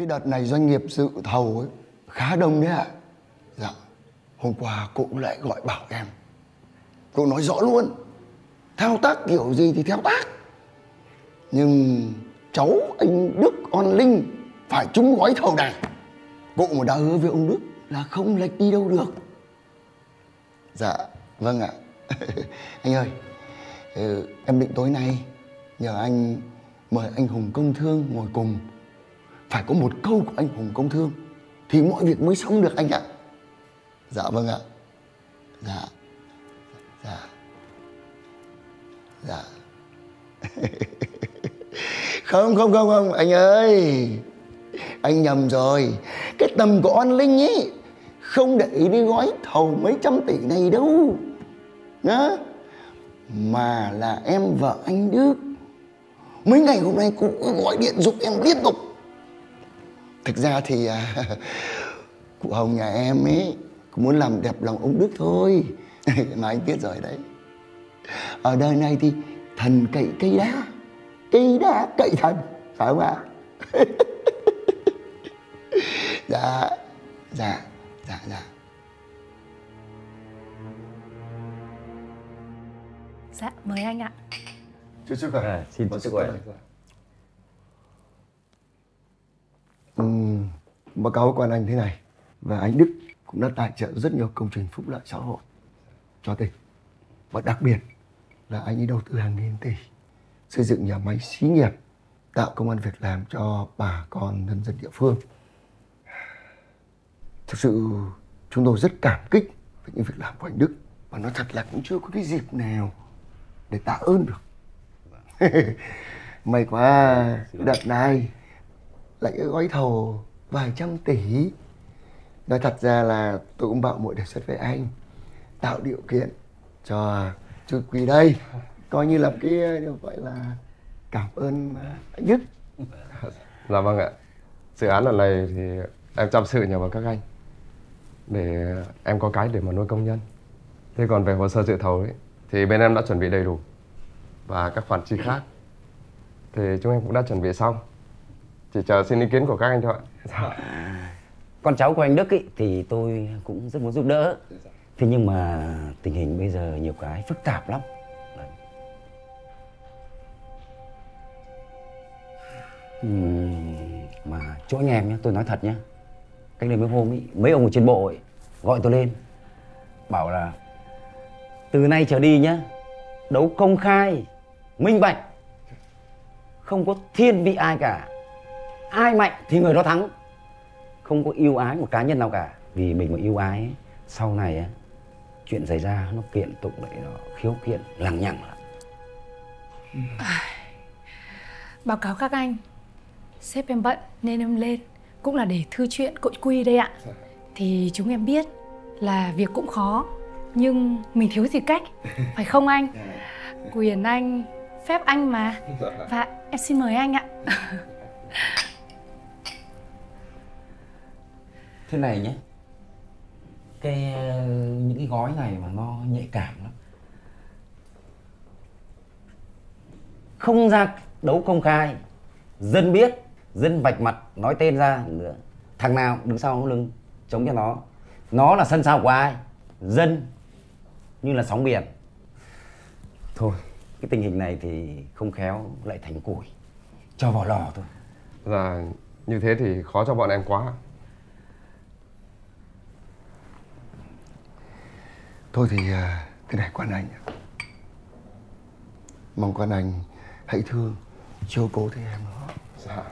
cái đợt này doanh nghiệp dự thầu ấy khá đông đấy ạ. Dạ hôm qua cụ lại gọi bảo em. Cụ nói rõ luôn thao tác kiểu gì thì thao tác. Nhưng cháu anh đức on linh phải trúng gói thầu này. Cụ mà đã hứa với ông đức là không lệch đi đâu được. Dạ vâng ạ. Anh ơi ừ, em định tối nay nhờ anh mời anh hùng công thương ngồi cùng phải có một câu của anh hùng công thương thì mọi việc mới xong được anh ạ. Dạ vâng ạ. Dạ. Dạ. Dạ. Không không không không. Anh ơi. Anh nhầm rồi. Cái tầm của on linh ấy không để ý đi gói thầu mấy trăm tỷ này đâu. Nhá. Mà là em vợ anh đức. Mấy ngày hôm nay cũng gọi điện giúp em liên tục thực ra thì à, cụ hồng nhà em ấy cũng muốn làm đẹp lòng ông đức thôi. Mà anh biết rồi đấy. Ở đời này thì thần cậy cây đá cây đá cậy thần phải không ạ? Dạ dạ dạ dạ. Dạ, mời anh ạ. chúc sức khỏe. À, xin chúc sức khỏe. Báo cáo quan anh thế này, và anh Đức cũng đã tài trợ rất nhiều công trình phúc lợi xã hội cho tỉnh. Và đặc biệt là anh ấy đầu tư hàng nghìn tỷ xây dựng nhà máy xí nghiệp, tạo công an việc làm cho bà con nhân dân địa phương. Thực sự chúng tôi rất cảm kích với những việc làm của anh Đức, và nói thật là cũng chưa có cái dịp nào để tạ ơn được. May quá đợt này lại gói thầu vài trăm tỷ nói thật ra là tôi cũng bạo muội đề xuất với anh, tạo điều kiện cho chú Quý đây coi như là cái, gọi là, cảm ơn anh nhất Dạ vâng ạ. Dự án lần này thì em chăm sự nhờ vào các anh để em có cái để mà nuôi công nhân. Thế còn về hồ sơ dự thầu ấy, thì bên em đã chuẩn bị đầy đủ và các khoản chi khác thì chúng em cũng đã chuẩn bị xong. Chỉ chờ xin ý kiến của các anh thôi ạ. Dạ. À, con cháu của anh Đức ý, thì tôi cũng rất muốn giúp đỡ. Thế nhưng mà tình hình bây giờ nhiều cái phức tạp lắm. Đấy. Mà chỗ anh em nhé, tôi nói thật nhé. Cách đây mấy hôm ý, mấy ông ở trên bộ ấy, gọi tôi lên. Bảo là từ nay trở đi nhá, đấu công khai, minh bạch. Không có thiên vị ai cả. Ai mạnh? Thì người đó thắng. Không có yêu ái một cá nhân nào cả. Vì mình mà yêu ái sau này ấy, chuyện xảy ra nó kiện tụng lại nó khiếu kiện lằng nhằng lắm. Báo cáo các anh, sếp em bận nên em lên. Cũng là để thư chuyện cội quy đây ạ. Thì chúng em biết là việc cũng khó nhưng mình thiếu gì cách, phải không anh? Quyền anh, phép anh mà. Và em xin mời anh ạ. Thế này nhé. Cái ờ, những cái gói này mà nó nhạy cảm lắm. Không ra đấu công khai, dân biết, dân vạch mặt, nói tên ra, thằng nào đứng sau lưng, chống cho nó. Nó là sân sau của ai? Dân, như là sóng biển. Thôi, cái tình hình này thì không khéo lại thành củi. Cho vào lò thôi. Là như thế thì khó cho bọn em quá. Thôi thì à, thế này quan anh ạ. mong quan anh hãy thương chiếu cố thêm em nó Dạ.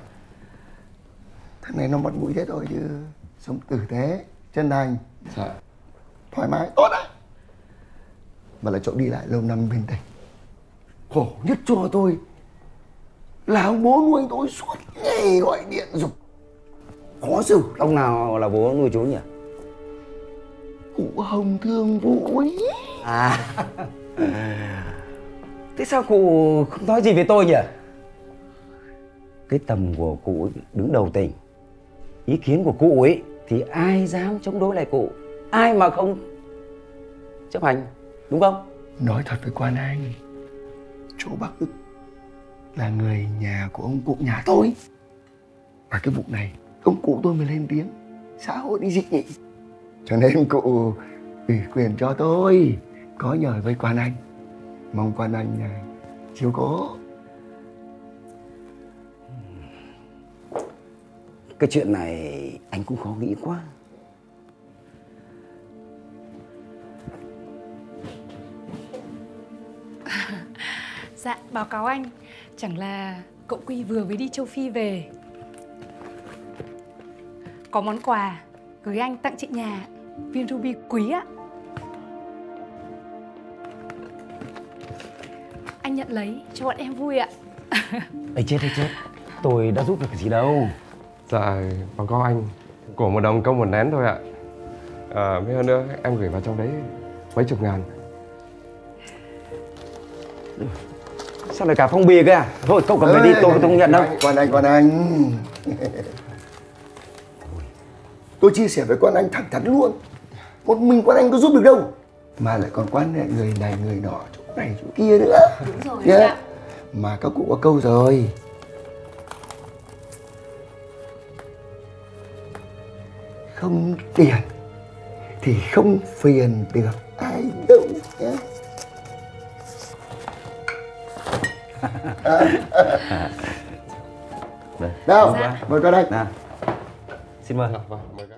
thằng này nó mất mũi thế thôi chứ sống tử tế chân thành. Dạ. thoải mái tốt đấy. Mà lại chỗ đi lại lâu năm bên tỉnh khổ nhất cho tôi là ông bố nuôi tôi suốt ngày gọi điện giục. Khó xử. Ông nào là bố nuôi chú nhỉ cụ hồng thương vũ ấy. À. Thế sao cụ không nói gì với tôi nhỉ? Cái tầm của cụ đứng đầu tỉnh. Ý kiến của cụ ấy Thì ai dám chống đối lại cụ? Ai mà không chấp hành Đúng không? nói thật với quan anh chỗ bác đức là người nhà của ông cụ nhà tôi. Và cái vụ này ông cụ tôi mới lên tiếng. Xã hội đi gì nhỉ cho nên cụ ủy quyền cho tôi có nhờ với quan anh. Mong quan anh à, chiếu cố. Cái chuyện này anh cũng khó nghĩ quá. Dạ, báo cáo anh. Chẳng là cậu Quy vừa mới đi châu Phi về. Có món quà gửi anh tặng chị nhà Viên ruby quý ạ. Anh nhận lấy cho bọn em vui ạ. Ấy chết ấy chết. Tôi đã giúp được cái gì đâu. Dạ, báo cáo anh Của một đồng công một nén thôi ạ. À, Mấy hơn nữa em gửi vào trong đấy mấy chục ngàn. Sao lại cả phong bì à Thôi cậu cầm về đi tôi không nhận đâu. quan anh quan anh tôi chia sẻ với quan anh thẳng thắn luôn. Một mình quan anh có giúp được đâu. Mà lại còn quan hệ người này người nọ chỗ này chỗ kia nữa. Đúng rồi ạ. Mà các cụ có câu rồi. Không tiền thì không phiền được ai đâu nhé Đây đâu Dạ. mời con anh. Nào Terima kasih.